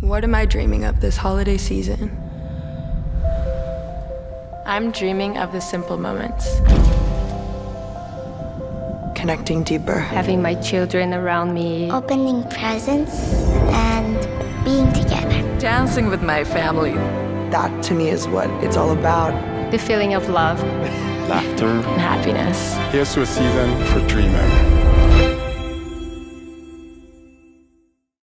What am I dreaming of this holiday season? I'm dreaming of the simple moments. Connecting deeper. Having my children around me. Opening presents and being together. Dancing with my family. That to me is what it's all about. The feeling of love. Laughter. And happiness. Here's to a season for dreaming.